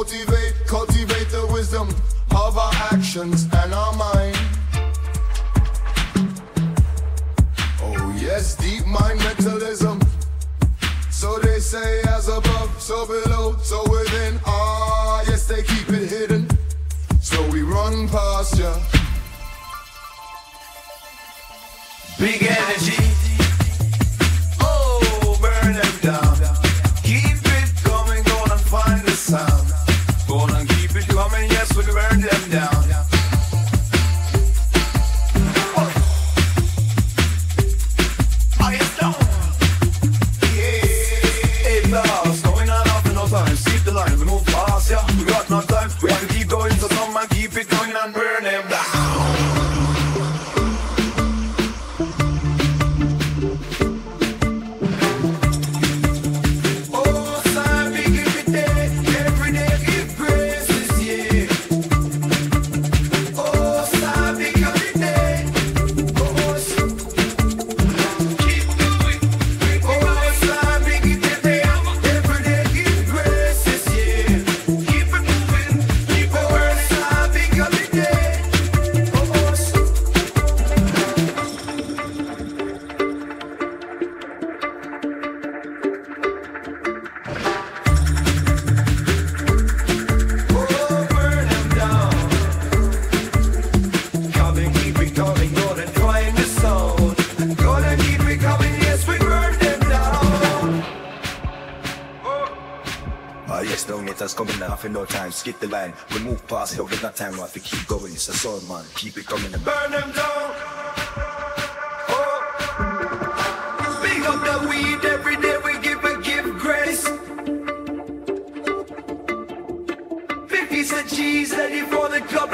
motivate, cultivate the wisdom of our actions and our mind. Oh, yes, deep mind mentalism. So they say, as above, so below, so within. Ah, yes, they keep it hidden. So we run past ya. Keep it coming, yes, Yes, don't get us coming now for no time. Skip the line. We move past here with no time. We have to keep going. It's a song, man. Keep it coming. Burn them down. Oh. Big up the weed every day, we give and give grace. 50 cent cheese ready for the club